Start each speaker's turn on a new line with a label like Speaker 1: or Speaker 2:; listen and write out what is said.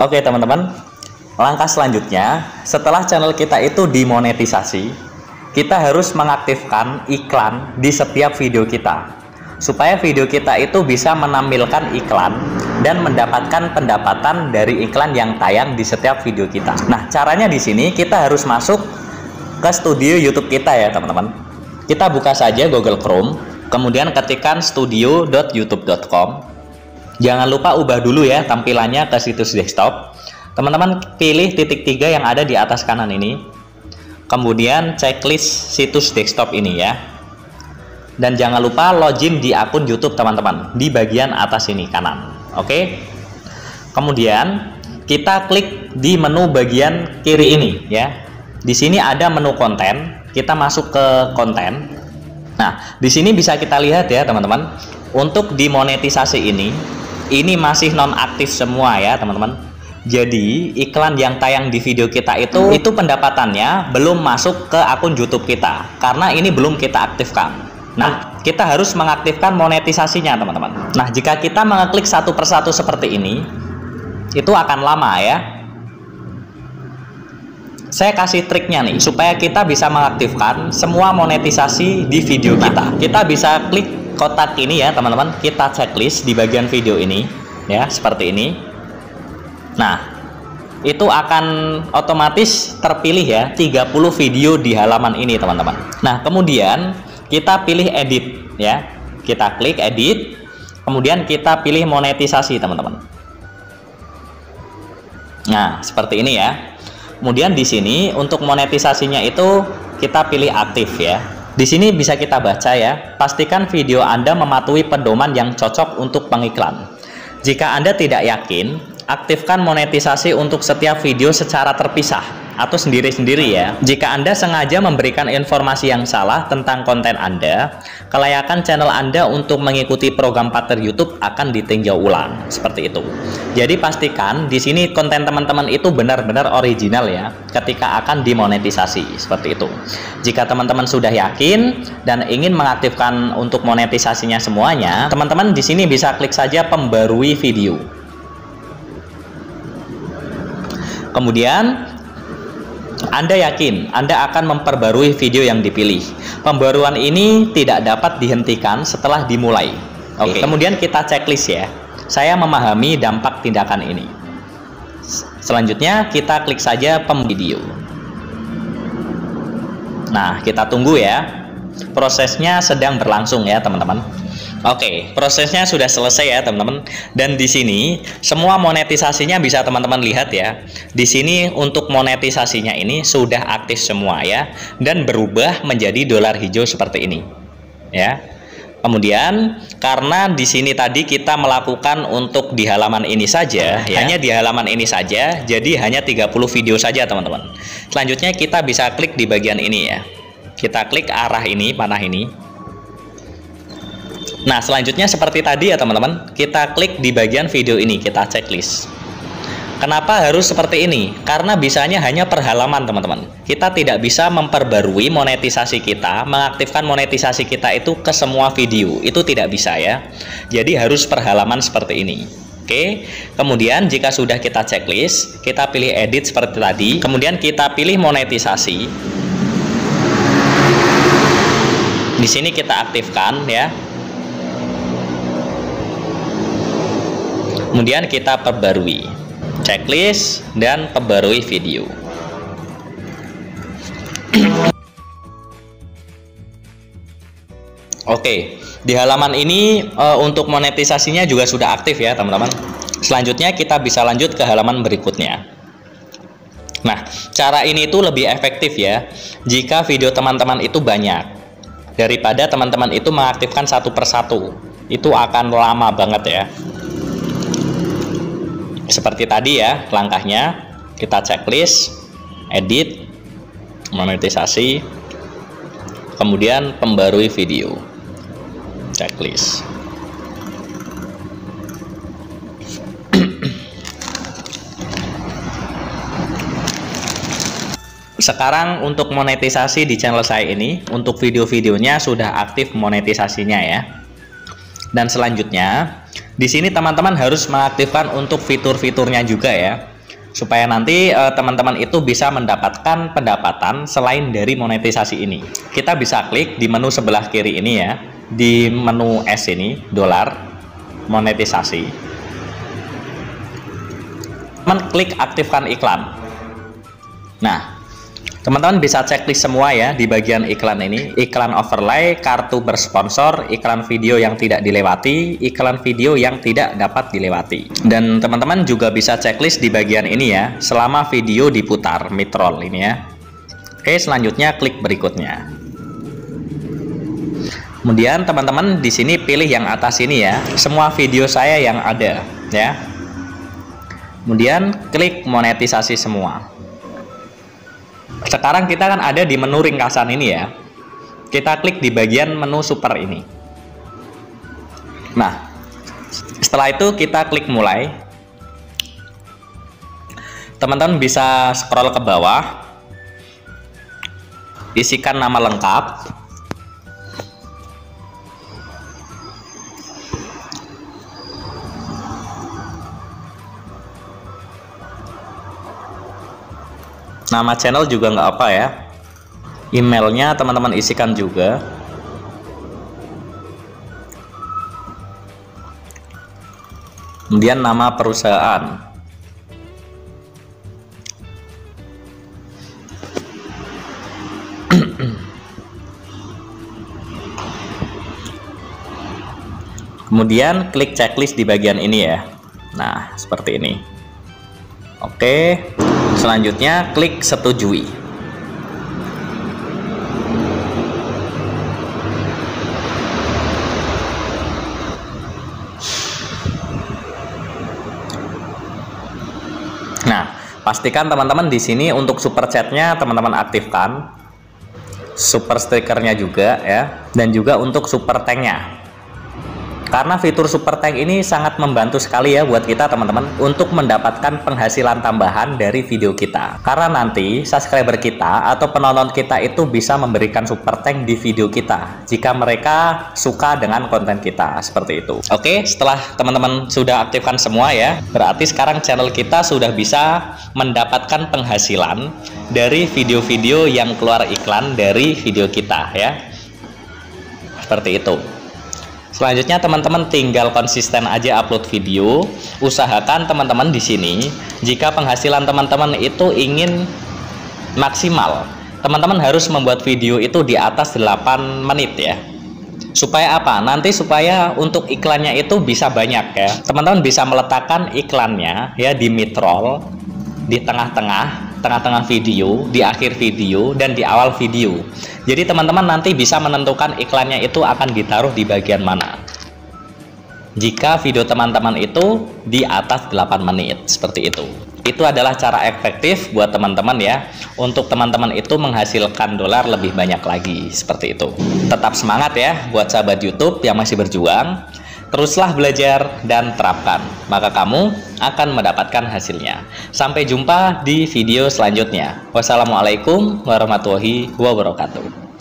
Speaker 1: Oke teman-teman, langkah selanjutnya setelah channel kita itu dimonetisasi, kita harus mengaktifkan iklan di setiap video kita supaya video kita itu bisa menampilkan iklan dan mendapatkan pendapatan dari iklan yang tayang di setiap video kita. Nah, caranya di sini kita harus masuk ke studio YouTube kita ya, teman-teman. Kita buka saja Google Chrome, kemudian ketikkan studio.youtube.com Jangan lupa ubah dulu ya tampilannya ke situs desktop. Teman-teman pilih titik tiga yang ada di atas kanan ini. Kemudian checklist situs desktop ini ya. Dan jangan lupa login di akun YouTube teman-teman di bagian atas ini kanan. Oke. Kemudian kita klik di menu bagian kiri ini ya. Di sini ada menu konten. Kita masuk ke konten. Nah, di sini bisa kita lihat ya teman-teman. Untuk dimonetisasi ini ini masih nonaktif semua ya teman-teman jadi iklan yang tayang di video kita itu itu pendapatannya belum masuk ke akun YouTube kita karena ini belum kita aktifkan Nah, kita harus mengaktifkan monetisasinya, teman-teman. Nah, jika kita mengeklik satu persatu seperti ini, itu akan lama ya. Saya kasih triknya nih, supaya kita bisa mengaktifkan semua monetisasi di video kita. Kita bisa klik kotak ini ya teman-teman. Kita checklist di bagian video ini ya seperti ini. Nah itu akan otomatis terpilih ya 30 video di halaman ini teman-teman. Nah kemudian kita pilih edit ya. Kita klik edit kemudian kita pilih monetisasi teman-teman. Nah seperti ini ya. Kemudian di sini untuk monetisasinya itu kita pilih aktif ya di sini bisa kita baca ya, pastikan video Anda mematuhi pedoman yang cocok untuk pengiklan. Jika Anda tidak yakin, aktifkan monetisasi untuk setiap video secara terpisah atau sendiri-sendiri ya. Jika Anda sengaja memberikan informasi yang salah tentang konten Anda, kelayakan channel Anda untuk mengikuti program partner YouTube akan ditinjau ulang. Seperti itu. Jadi pastikan di sini konten teman-teman itu benar-benar original ya ketika akan dimonetisasi. Seperti itu. Jika teman-teman sudah yakin dan ingin mengaktifkan untuk monetisasinya semuanya, teman-teman di sini bisa klik saja pembarui video. Kemudian anda yakin Anda akan memperbarui video yang dipilih. Pembaruan ini tidak dapat dihentikan setelah dimulai. Oke, okay. kemudian kita checklist ya. Saya memahami dampak tindakan ini. Selanjutnya kita klik saja pemvideo. Nah, kita tunggu ya. Prosesnya sedang berlangsung ya, teman-teman. Oke, prosesnya sudah selesai ya teman-teman. Dan di sini semua monetisasinya bisa teman-teman lihat ya. Di sini untuk monetisasinya ini sudah aktif semua ya dan berubah menjadi dolar hijau seperti ini. Ya. Kemudian karena di sini tadi kita melakukan untuk di halaman ini saja, ya. hanya di halaman ini saja, jadi hanya 30 video saja teman-teman. Selanjutnya kita bisa klik di bagian ini ya. Kita klik arah ini, panah ini Nah, selanjutnya seperti tadi ya teman-teman, kita klik di bagian video ini, kita checklist. Kenapa harus seperti ini? Karena bisanya hanya per halaman teman-teman. Kita tidak bisa memperbarui monetisasi kita, mengaktifkan monetisasi kita itu ke semua video. Itu tidak bisa ya. Jadi harus per halaman seperti ini. Oke, kemudian jika sudah kita checklist, kita pilih edit seperti tadi, kemudian kita pilih monetisasi. Di sini kita aktifkan ya, kemudian kita perbarui checklist dan perbarui video Oke, di halaman ini e, untuk monetisasinya juga sudah aktif ya teman-teman. Selanjutnya kita bisa lanjut ke halaman berikutnya. Nah, cara ini itu lebih efektif ya jika video teman-teman itu banyak daripada teman-teman itu mengaktifkan satu persatu. Itu akan lama banget ya seperti tadi ya langkahnya kita checklist edit monetisasi kemudian pembarui video. Checklist. Sekarang untuk monetisasi di channel saya ini untuk video-videonya sudah aktif monetisasinya ya. Dan selanjutnya di sini teman-teman harus mengaktifkan untuk fitur-fiturnya juga ya. supaya nanti eh, teman-teman itu bisa mendapatkan pendapatan selain dari monetisasi ini. Kita bisa klik di menu sebelah kiri ini ya, di menu S ini, dolar, monetisasi. Teman klik aktifkan iklan. Nah, Teman-teman bisa checklist semua ya di bagian iklan ini. Iklan overlay, kartu bersponsor, iklan video yang tidak dilewati, iklan video yang tidak dapat dilewati. Dan teman-teman juga bisa checklist di bagian ini ya, selama video diputar, mitrol ini ya. Oke, selanjutnya klik berikutnya. Kemudian teman-teman di sini pilih yang atas ini ya, semua video saya yang ada ya. Kemudian klik monetisasi semua. Sekarang kita kan ada di menu ringkasan ini ya. Kita klik di bagian menu super ini. Nah, setelah itu kita klik mulai. Teman-teman bisa scroll ke bawah. Isikan nama lengkap, nama channel juga nggak apa ya. Emailnya teman-teman isikan juga. Kemudian nama perusahaan. Kemudian klik checklist di bagian ini ya. Nah seperti ini oke Selanjutnya klik setujui. Nah, pastikan teman-teman di sini untuk super chatnya teman-teman aktifkan, super stikernya juga ya, dan juga untuk super tanknya karena fitur super tank ini sangat membantu sekali ya buat kita teman-teman untuk mendapatkan penghasilan tambahan dari video kita. Karena nanti subscriber kita atau penonton kita itu bisa memberikan super tank di video kita jika mereka suka dengan konten kita seperti itu. Oke setelah teman-teman sudah aktifkan semua ya berarti sekarang channel kita sudah bisa mendapatkan penghasilan dari video-video yang keluar iklan dari video kita ya. Seperti itu Selanjutnya teman-teman tinggal konsisten aja upload video. Usahakan teman-teman di sini jika penghasilan teman-teman itu ingin maksimal, teman-teman harus membuat video itu di atas 8 menit ya. Supaya apa? Nanti supaya untuk iklannya itu bisa banyak ya. Teman-teman bisa meletakkan iklannya ya di midroll di tengah-tengah tengah-tengah video, di akhir video, dan di awal video. Jadi teman-teman nanti bisa menentukan iklannya itu akan ditaruh di bagian mana. Jika video teman-teman itu di atas 8 menit, seperti itu. Itu adalah cara efektif buat teman-teman ya, untuk teman-teman itu menghasilkan dolar lebih banyak lagi, seperti itu. Tetap semangat ya buat sahabat YouTube yang masih berjuang. Teruslah belajar dan terapkan, maka kamu akan mendapatkan hasilnya. Sampai jumpa di video selanjutnya. Wassalamualaikum warahmatullahi wabarakatuh.